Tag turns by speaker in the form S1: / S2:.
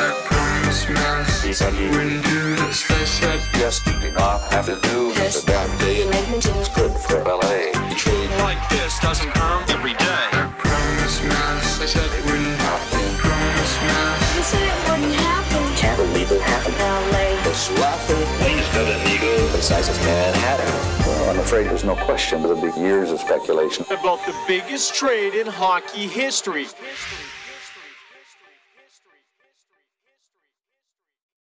S1: I promise myself
S2: He said he
S1: wouldn't do this. I said,
S2: just did not have to do
S3: Yes,
S2: the bad
S3: day Edmonton is good for
S2: ballet.
S4: Trade like this doesn't come every day.
S1: I promise myself I said it wouldn't happen. Promise myself.
S3: You said it wouldn't happen. Can't believe it happened. LA.
S2: It's laughing. He's got an ego the size of Manhattan.
S5: Well, I'm afraid there's no question. There'll be years of speculation.
S6: about the biggest trade in hockey history. history.